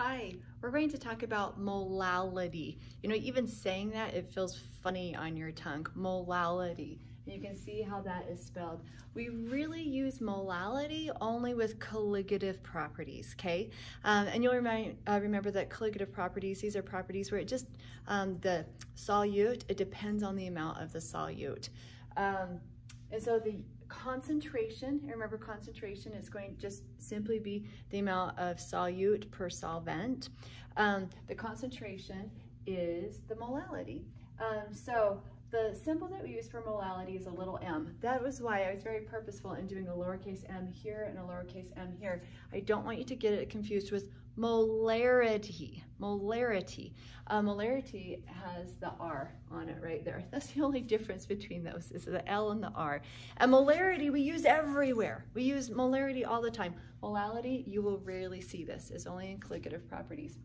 Hi, we're going to talk about molality. You know, even saying that, it feels funny on your tongue, molality. You can see how that is spelled. We really use molality only with colligative properties, okay? Um, and you'll remind, uh, remember that colligative properties, these are properties where it just, um, the solute, it depends on the amount of the solute. Um, and so the concentration, remember concentration is going to just simply be the amount of solute per solvent. Um, the concentration is the molality. Um, so the symbol that we use for molality is a little m. That was why I was very purposeful in doing a lowercase m here and a lowercase m here. I don't want you to get it confused with molarity. Molarity. Uh, molarity has the R on it right there. That's the only difference between those is the L and the R. And molarity we use everywhere. We use molarity all the time. Molality, you will rarely see this. It's only in colligative properties.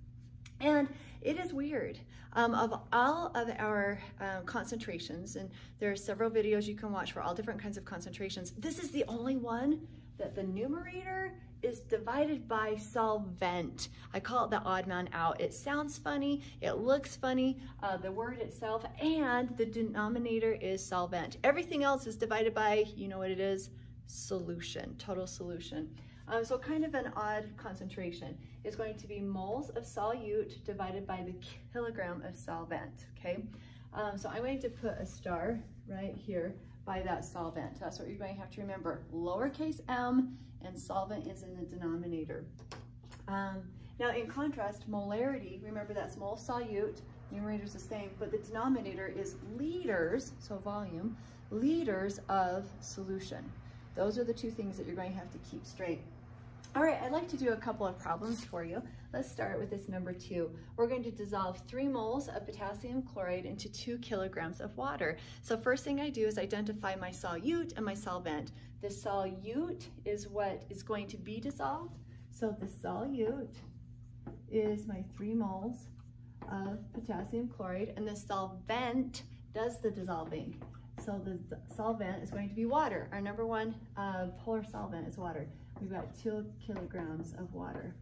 And it is weird. Um, of all of our um, concentrations, and there are several videos you can watch for all different kinds of concentrations, this is the only one that the numerator is divided by solvent. I call it the odd man out. It sounds funny, it looks funny, uh, the word itself, and the denominator is solvent. Everything else is divided by, you know what it is? Solution, total solution. Um, so kind of an odd concentration is going to be moles of solute divided by the kilogram of solvent, okay? Um, so I'm going to put a star right here by that solvent. That's what you're going to have to remember. Lowercase m and solvent is in the denominator. Um, now in contrast, molarity, remember that's mole solute, numerator is the same, but the denominator is liters, so volume, liters of solution. Those are the two things that you're going to have to keep straight. All right, I'd like to do a couple of problems for you. Let's start with this number two. We're going to dissolve three moles of potassium chloride into two kilograms of water. So first thing I do is identify my solute and my solvent. The solute is what is going to be dissolved. So the solute is my three moles of potassium chloride and the solvent does the dissolving. So the solvent is going to be water. Our number one uh, polar solvent is water. We've got two kilograms of water.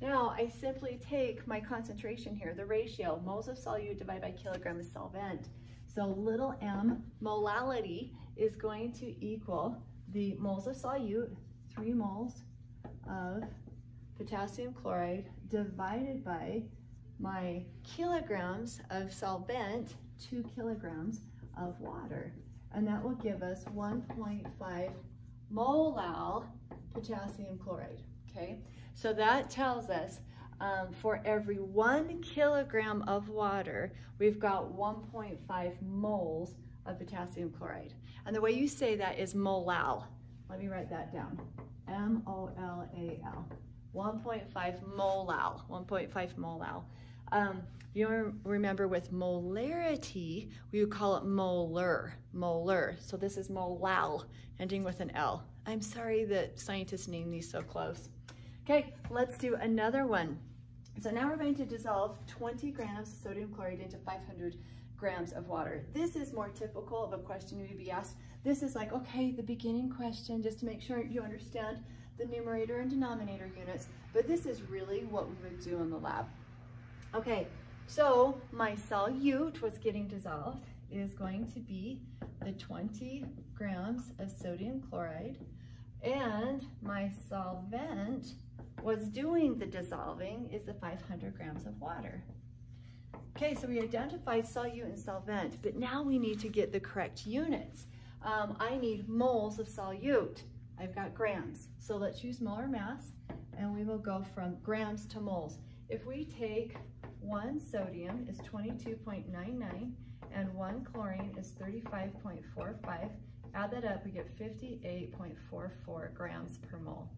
Now I simply take my concentration here, the ratio, moles of solute divided by kilogram of solvent. So little m, molality, is going to equal the moles of solute, three moles of potassium chloride divided by my kilograms of solvent, two kilograms of water. And that will give us 1.5 molal potassium chloride, okay? So that tells us um, for every one kilogram of water, we've got 1.5 moles of potassium chloride. And the way you say that is molal. Let me write that down. M-O-L-A-L. 1.5 molal, 1.5 molal. Um, you remember with molarity, we would call it molar, molar. So this is molal, ending with an L. I'm sorry that scientists name these so close. Okay, let's do another one. So now we're going to dissolve 20 grams of sodium chloride into 500 grams of water. This is more typical of a question you'd be asked. This is like, okay, the beginning question, just to make sure you understand the numerator and denominator units, but this is really what we would do in the lab. Okay, so my solute, what's getting dissolved, is going to be the 20 grams of sodium chloride and my solvent was doing the dissolving is the 500 grams of water. Okay, so we identified solute and solvent, but now we need to get the correct units. Um, I need moles of solute. I've got grams. So let's use molar mass and we will go from grams to moles. If we take one sodium is 22.99 and one chlorine is 35.45, Add that up, we get 58.44 grams per mole.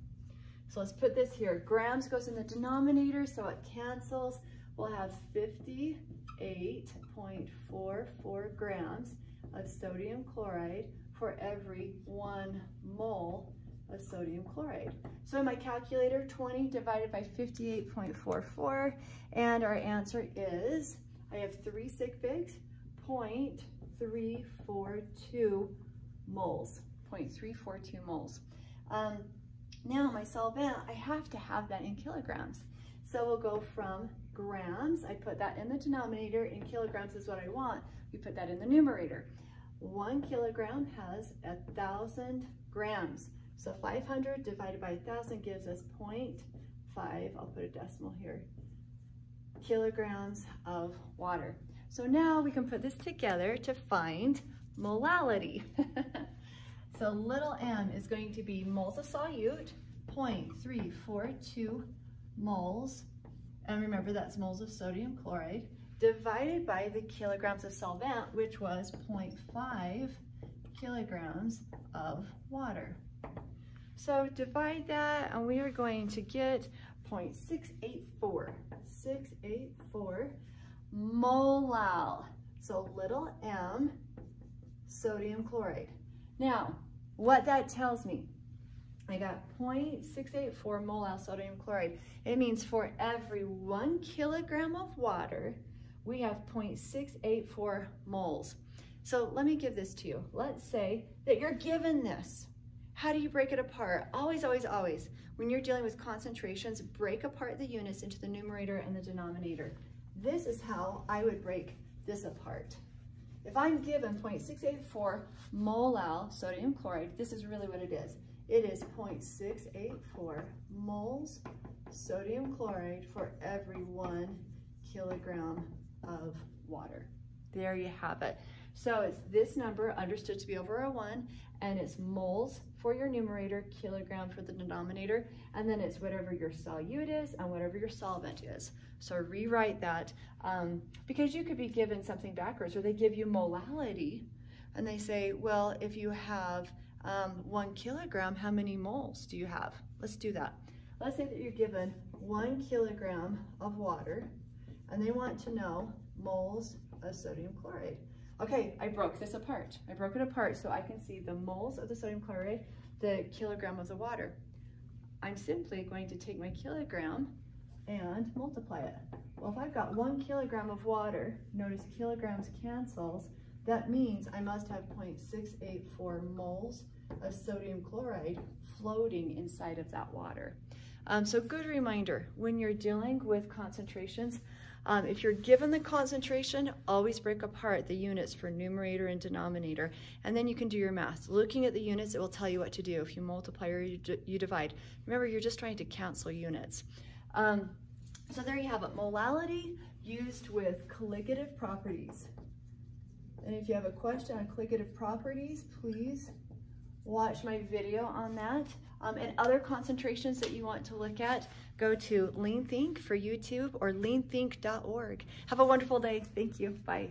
So let's put this here. Grams goes in the denominator, so it cancels. We'll have 58.44 grams of sodium chloride for every one mole of sodium chloride. So in my calculator, 20 divided by 58.44, and our answer is, I have three sig figs, 0.342 moles, 0.342 moles. Um, now my solvent, I have to have that in kilograms. So we'll go from grams, I put that in the denominator, and kilograms is what I want. We put that in the numerator. One kilogram has a thousand grams. So 500 divided by 1,000 gives us 0.5, I'll put a decimal here, kilograms of water. So now we can put this together to find molality. so little m is going to be moles of solute, 0.342 moles, and remember that's moles of sodium chloride, divided by the kilograms of solvent, which was 0.5 kilograms of water. So divide that and we are going to get 0.684, 684 molal. So little m sodium chloride. Now, what that tells me, I got 0.684 molal sodium chloride. It means for every one kilogram of water, we have 0.684 moles. So let me give this to you. Let's say that you're given this. How do you break it apart? Always, always, always. When you're dealing with concentrations, break apart the units into the numerator and the denominator. This is how I would break this apart. If I'm given 0.684 molal sodium chloride, this is really what it is. It is 0.684 moles sodium chloride for every one kilogram of water. There you have it. So it's this number understood to be over a one, and it's moles for your numerator, kilogram for the denominator, and then it's whatever your solute is and whatever your solvent is. So rewrite that um, because you could be given something backwards or they give you molality and they say, well, if you have um, one kilogram, how many moles do you have? Let's do that. Let's say that you're given one kilogram of water and they want to know moles of sodium chloride. Okay, I broke this apart. I broke it apart so I can see the moles of the sodium chloride, the kilogram of the water. I'm simply going to take my kilogram and multiply it. Well, if I've got one kilogram of water, notice kilograms cancels, that means I must have 0.684 moles of sodium chloride floating inside of that water. Um, so good reminder, when you're dealing with concentrations, um, if you're given the concentration, always break apart the units for numerator and denominator, and then you can do your math. Looking at the units, it will tell you what to do. If you multiply or you, you divide. Remember, you're just trying to cancel units. Um, so there you have it, molality used with colligative properties. And if you have a question on colligative properties, please watch my video on that. Um, and other concentrations that you want to look at, go to LeanThink for YouTube or leanthink.org. Have a wonderful day. Thank you. Bye.